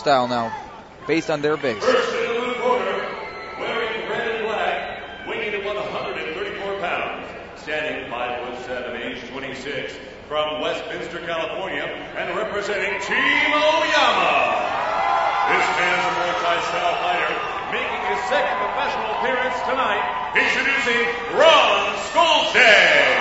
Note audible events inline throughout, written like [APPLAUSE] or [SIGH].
style now, based on their base. First in the quarter, wearing red and black, weighing at 134 pounds, standing 5 foot 7, age 26, from Westminster, California, and representing Team Oyama. This man is a Muay Thai style fighter, making his second professional appearance tonight, introducing Ron Scolesdang.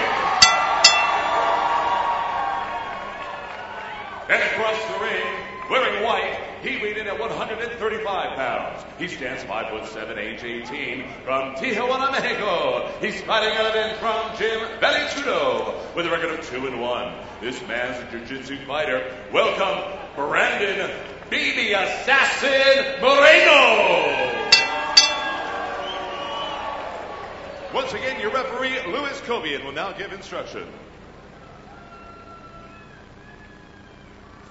And across the ring, wearing white, he weighed in at 135 pounds. He stands 5 foot 7, age 18, from Tijuana, Mexico. He's fighting out in from Jim Valichudo with a record of 2 and 1. This man's a jiu-jitsu fighter. Welcome, Brandon BB Assassin Moreno. Once again, your referee, Louis Cobian, will now give instruction.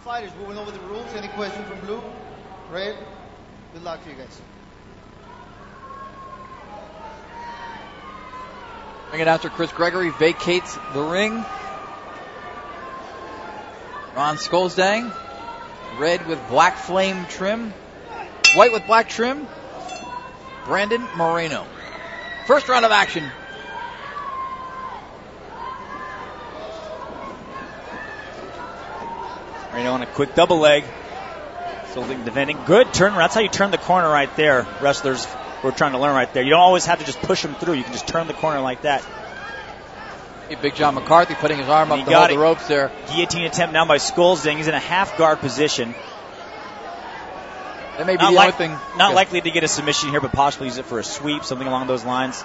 Fighters, went over the rules. Any question from Blue? Red? Good luck to you guys. Ring announcer Chris Gregory vacates the ring. Ron Scolesdang, red with black flame trim, white with black trim. Brandon Moreno. First round of action. Moreno on a quick double leg. Scolesdang defending. Good turn. That's how you turn the corner right there. Wrestlers were trying to learn right there. You don't always have to just push them through. You can just turn the corner like that. Big John McCarthy putting his arm And up to hold got the it. ropes there. Guillotine attempt now by Scolesdang. He's in a half guard position. That may be Not, the like- only thing. not Yeah. likely to get a submission here, but possibly use it for a sweep, something along those lines.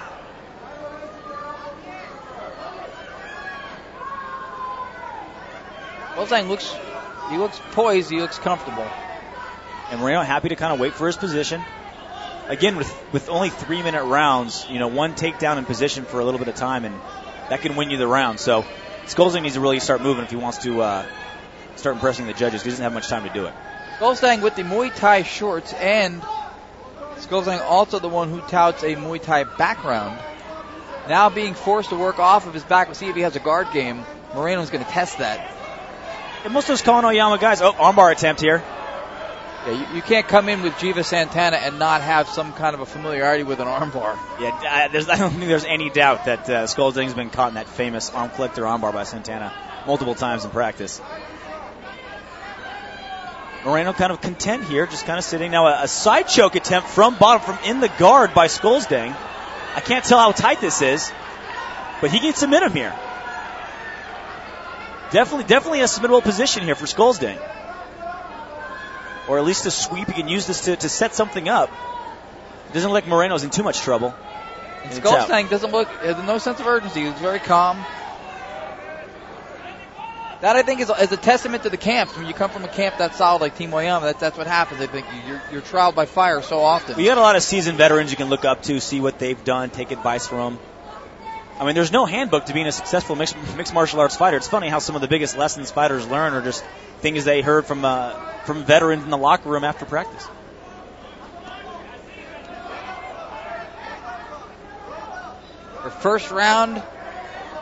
Scolesdang looks, he looks poised. He looks comfortable. And Moreno happy to kind of wait for his position. Again, with with only three minute rounds, you know, one takedown in position for a little bit of time, and that can win you the round. So Scolesdang needs to really start moving if he wants to uh, start impressing the judges. He doesn't have much time to do it. Scolesdang with the Muay Thai shorts and Scolesdang also the one who touts a Muay Thai background. Now being forced to work off of his back, we'll see if he has a guard game. Moreno's going to test that. And most of those Kono Oyama guys, oh, armbar attempt here. Yeah, you, you can't come in with Giva Santana and not have some kind of a familiarity with an armbar. Yeah, uh, there's, I don't think there's any doubt that uh, Scolesdang's been caught in that famous arm collector armbar by Santana multiple times in practice. Moreno kind of content here, just kind of sitting. Now a, a side choke attempt from bottom, from in the guard by Scolesdang. I can't tell how tight this is, but he can submit him here. Definitely, definitely a submittable position here for Scolesdang. Or at least a sweep. He can use this to, to set something up. It doesn't look like Moreno's in too much trouble. And It's doesn't look, has no sense of urgency. He's very calm. That I think is, is a testament to the camps. When you come from a camp that solid like Team Oyama, that, that's what happens. I think you're, you're trialed by fire so often. We got a lot of seasoned veterans you can look up to, see what they've done, take advice from them. I mean, there's no handbook to being a successful mixed, mixed martial arts fighter. It's funny how some of the biggest lessons fighters learn are just things they heard from uh, from veterans in the locker room after practice. Our first round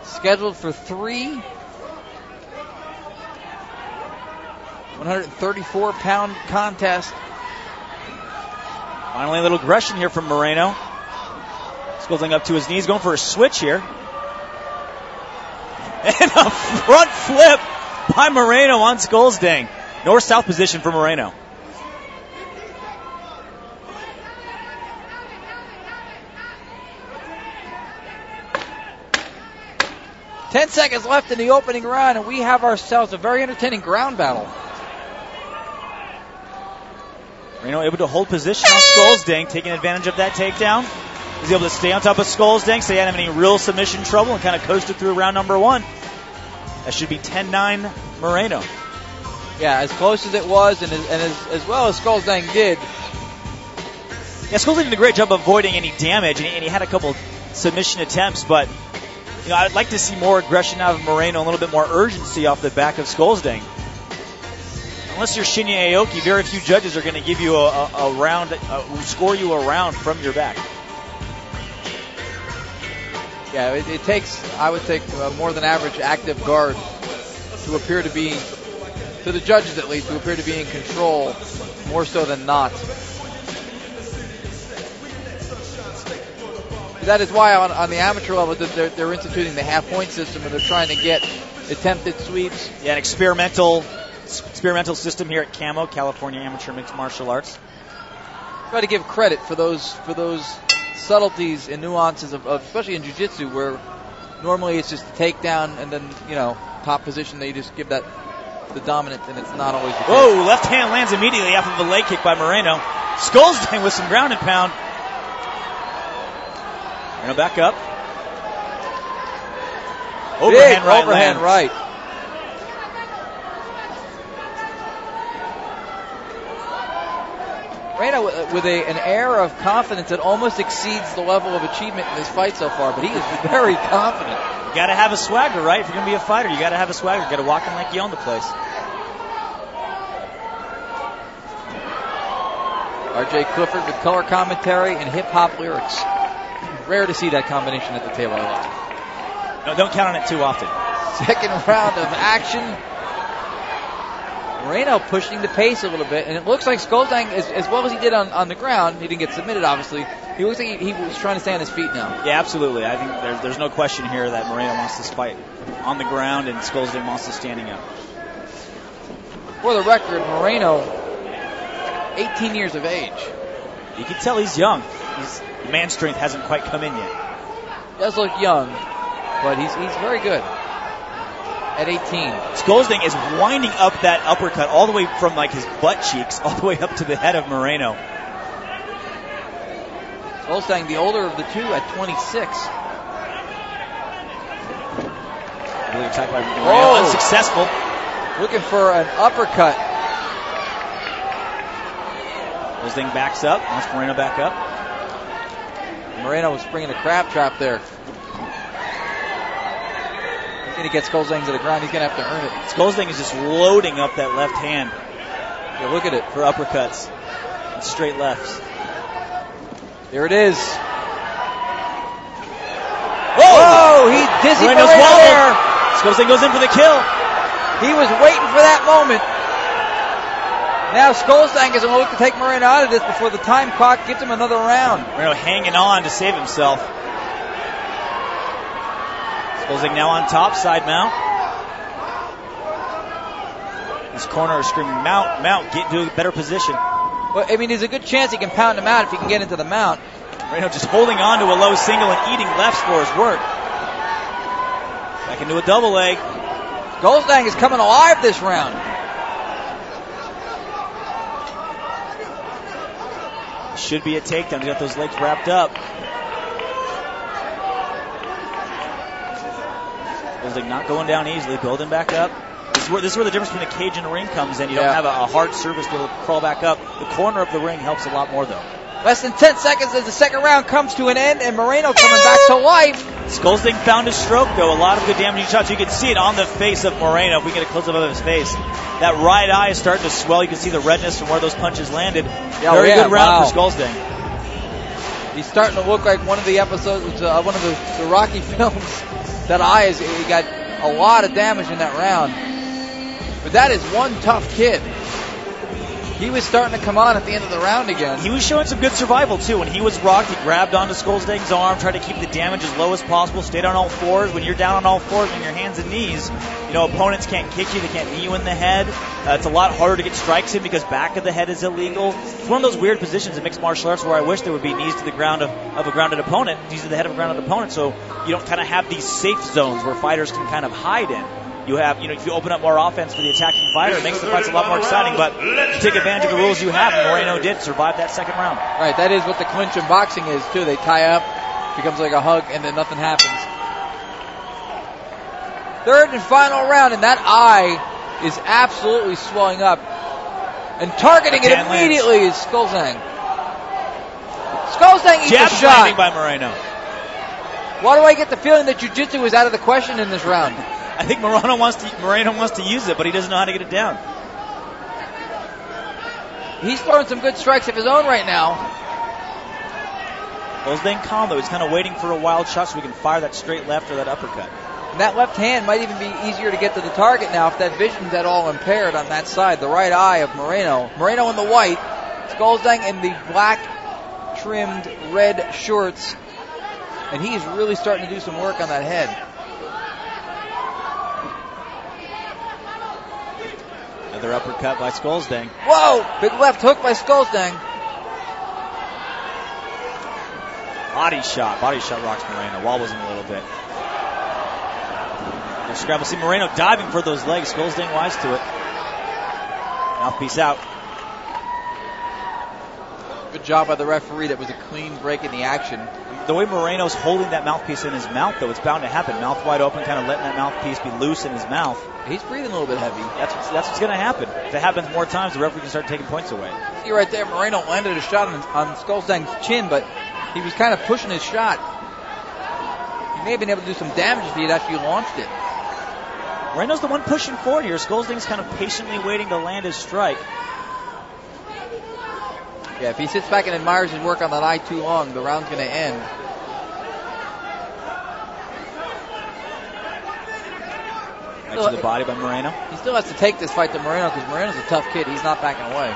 scheduled for three. 134 pound contest. Finally, a little aggression here from Moreno. Skulling up to his knees, going for a switch here. [LAUGHS] And a front flip by Moreno on Scolesdang. North south position for Moreno. Ten seconds left in the opening round, and we have ourselves a very entertaining ground battle. Moreno able to hold position on Scolesdang, taking advantage of that takedown. Was able to stay on top of Scolesdang, so he hadn't have any real submission trouble, and kind of coasted through round number one. That should be 10-9 Moreno. Yeah, as close as it was, and as, and as, as well as Scolesdang did, Yeah, Scolesdang did a great job avoiding any damage, and he, and he had a couple submission attempts, but you know, I'd like to see more aggression out of Moreno, a little bit more urgency off the back of Scolesdang. Unless you're Shinya Aoki, very few judges are going to give you a, a, a round, uh, score you a round from your back. Yeah, it, it takes, I would think, uh, more than average active guard to appear to be to the judges at least, to appear to be in control more so than not. That is why on, on the amateur level they're, they're instituting the half point system and they're trying to get attempted sweeps. Yeah, an experimental experimental system here at CAMO, California Amateur Mixed Martial Arts. Try to give credit for those for those subtleties and nuances of, of especially in jiu-jitsu where normally it's just a takedown and then you know top position they just give that the dominant and it's not always the case. Whoa, left hand lands immediately after the leg kick by Moreno. Skulls with some ground and pound. Moreno back up. Overhand Big right. Overhand lands. right. Moreno with a, an air of confidence that almost exceeds the level of achievement in this fight so far, but he is [LAUGHS] very confident. You got to have a swagger, right? If you're going to be a fighter, you got to have a swagger. You got to walk in like you own the place. R.J. Clifford with color commentary and hip hop lyrics. Rare to see that combination at the table. No, don't count on it too often. Second round of action. Moreno pushing the pace a little bit, and it looks like Scolesdang, as, as well as he did on, on the ground, he didn't get submitted, obviously. He looks like he, he, was trying to stay on his feet now. Yeah, absolutely. I think there's, there's no question here that Moreno wants this fight on the ground, and Scolesdang wants to standing up. For the record, Moreno, 18 years of age. You can tell he's young. His man strength hasn't quite come in yet. Does look young, but he's he's very good at 18. Scolesdang is winding up that uppercut all the way from like his butt cheeks all the way up to the head of Moreno. Scolesdang, the older of the two, at 26. Really attacked by Moreno, oh. unsuccessful. Looking for an uppercut. Scolesdang backs up, wants Moreno back up. Moreno was bringing a crab trap there going to get Scolesdang to the ground. He's going to have to earn it. Scolesdang is just loading up that left hand. Yeah, look at it. For uppercuts and straight lefts. There it is. Whoa! Whoa he dizzy Moreno there. Scolesdang goes in for the kill. He was waiting for that moment. Now Scolesdang is going to look to take Moreno out of this before the time clock gives him another round. Moreno hanging on to save himself. Now on top, side mount. His corner is screaming, mount, mount, get into a better position. Well, I mean, there's a good chance he can pound him out if he can get into the mount. Moreno just holding on to a low single and eating lefts for his work. Back into a double leg. Scolesdang is coming alive this round. Should be a takedown. He's got those legs wrapped up. Like not going down easily, building back up. This is, where, this is where the difference between a cage and a ring comes in. You don't have a, a, hard surface to crawl back up. The corner of the ring helps a lot more, though. Less than 10 seconds as the second round comes to an end, and Moreno coming back to life. Scolesdang found his stroke, though. A lot of good damaging shots. You can see it on the face of Moreno. If we get a close up of his face, that right eye is starting to swell. You can see the redness from where those punches landed. Yeah, Very yeah, good round wow. for Scolesdang. He's starting to look like one of the episodes, uh, one of the, the Rocky [LAUGHS] films that eye is he got a lot of damage in that round. But that is one tough kid. He was starting to come on at the end of the round again. He was showing some good survival too. When he was rocked, he grabbed onto Scolesdang's arm, tried to keep the damage as low as possible, stayed on all fours. When you're down on all fours on your hands and knees, you know opponents can't kick you, they can't knee you in the head. Uh, it's a lot harder to get strikes in because back of the head is illegal. It's one of those weird positions in mixed martial arts where I wish there would be knees to the ground of, of a grounded opponent, knees to the head of a grounded opponent, so you don't kind of have these safe zones where fighters can kind of hide in you have, you know, if you open up more offense for the attacking fighter, it makes the fights a lot more exciting. But you take advantage of the rules you have, and Moreno did survive that second round. Right, that is what the clinch in boxing is too. They tie up, becomes like a hug, and then nothing happens. Third and final round, and that eye is absolutely swelling up. And targeting it immediately lands. is Scolesdang. Scolesdang eats Jab a shot. by Moreno. Why do I get the feeling that jiu-jitsu is out of the question in this round? I think Moreno wants to Moreno wants to use it, but he doesn't know how to get it down. He's throwing some good strikes of his own right now. Well, being calm though. He's kind of waiting for a wild shot so we can fire that straight left or that uppercut. And that left hand might even be easier to get to the target now if that vision's at all impaired on that side. The right eye of Moreno. Moreno in the white, Scolesdang in the black trimmed red shorts. And he's really starting to do some work on that head. Another uppercut by Scolesdang. Whoa! Big left hook by Scolesdang. Body shot. Body shot rocks Moreno. Wobbles him a little bit. Good scrabble. See Moreno diving for those legs. Scolesdang wise to it. Mouthpiece out. Good job by the referee. That was a clean break in the action. The way Moreno's holding that mouthpiece in his mouth, though, it's bound to happen. Mouth wide open, kind of letting that mouthpiece be loose in his mouth. He's breathing a little bit heavy. That's what's, that's what's going to happen. If it happens more times, the referee can start taking points away. See right there, Moreno landed a shot on, on chin, but he was kind of pushing his shot. He may have been able to do some damage if he had actually launched it. Moreno's the one pushing forward here. Scolesdang's kind of patiently waiting to land his strike. Yeah, if he sits back and admires his work on that eye too long, the round's going to end. Right to the body by Moreno. He still has to take this fight to Moreno because Moreno's a tough kid. He's not backing away.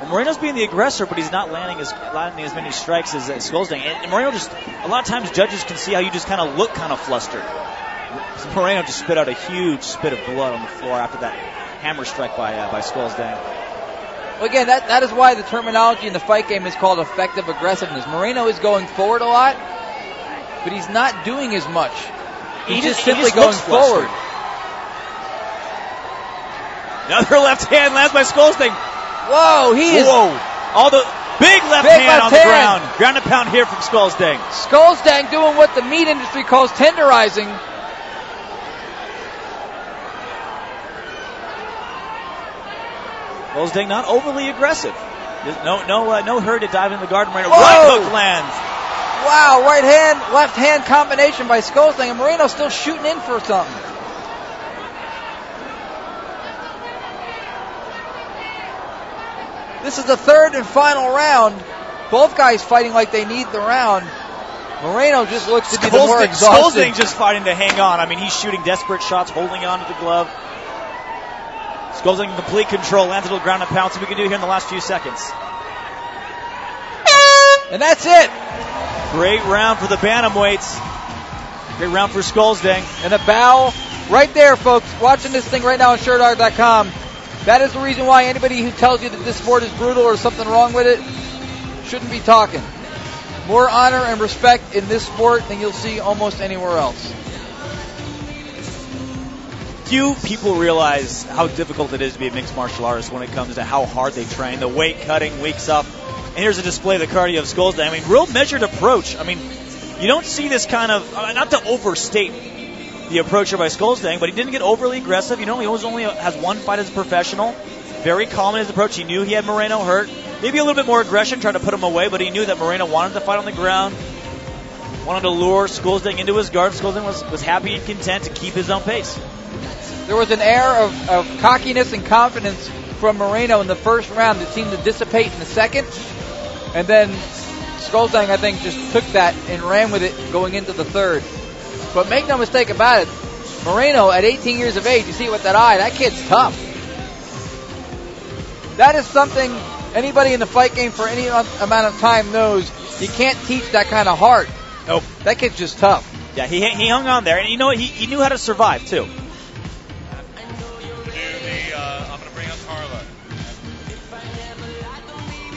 Well, Moreno's being the aggressor, but he's not landing as landing as many strikes as, as Scolesdang. And, and Moreno just a lot of times judges can see how you just kind of look kind of flustered. So [LAUGHS] Moreno just spit out a huge spit of blood on the floor after that hammer strike by uh, by Scolesdang. Again, that, that is why the terminology in the fight game is called effective aggressiveness. Moreno is going forward a lot, but he's not doing as much. He's He just, just- he simply just going forward. Another [LAUGHS] left hand lands by Scolesdang. Whoa, he is Whoa! All the big left Big hand left on the hand. ground. Ground and pound here from Scolesdang. Scolesdang doing what the meat industry calls tenderizing. Scolesdang not overly aggressive. There's no no uh, no hurry to dive in the guard. Moreno Whoa! right hook lands. Wow, right hand, left hand combination by Scolesdang, and Moreno still shooting in for something. This is the third and final round. Both guys fighting like they need the round. Moreno just looks to be the more exhausted. Scolesdang just fighting to hang on. I mean, he's shooting desperate shots, holding on to the glove. Scolesdang in complete control, lands little ground and pound. So we can do here in the last few seconds. And that's it. Great round for the bantamweights. Great round for Scolesdang. And a bow right there, folks. Watching this thing right now on SureDog.com. That is the reason why anybody who tells you that this sport is brutal or something wrong with it shouldn't be talking. More honor and respect in this sport than you'll see almost anywhere else. Few people realize how difficult it is to be a mixed martial artist when it comes to how hard they train, the weight cutting, weeks up. And here's a display of the cardio of Scolesdang. I mean, real measured approach. I mean, you don't see this kind of, uh, not to overstate the approach here by Scolesdang, but he didn't get overly aggressive. You know, he always only has one fight as a professional. Very calm in his approach. He knew he had Moreno hurt. Maybe a little bit more aggression, trying to put him away, but he knew that Moreno wanted to fight on the ground, wanted to lure Scolesdang into his guard. Scolesdang was, was happy and content to keep his own pace. There was an air of, of cockiness and confidence from Moreno in the first round that seemed to dissipate in the second. And then Scolesdang, I think, just took that and ran with it going into the third. But make no mistake about it, Moreno at 18 years of age, you see with that eye, that kid's tough. That is something anybody in the fight game for any amount of time knows. You can't teach that kind of heart. Nope. That kid's just tough. Yeah, he, he hung on there, and you know what? He, he knew how to survive too.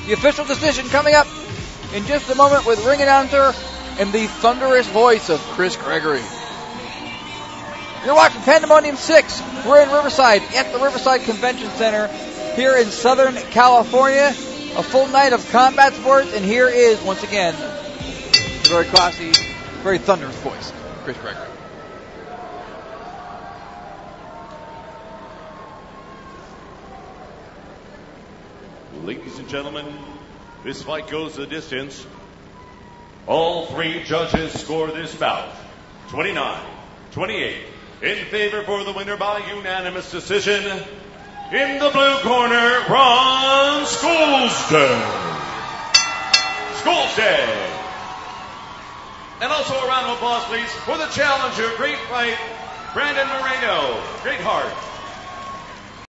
The official decision coming up in just a moment with ring announcer and the thunderous voice of Chris Gregory. You're watching Pandemonium 6. We're in Riverside at the Riverside Convention Center here in Southern California. A full night of combat sports, and here is, once again, the very classy, very thunderous voice, Chris Gregory. Ladies and gentlemen, this fight goes the distance. All three judges score this bout 29 28 in favor for the winner by unanimous decision. In the blue corner, Ron Schoolston. Schoolston. And also a round of applause, please, for the challenger. Great fight, Brandon Moreno. Great heart.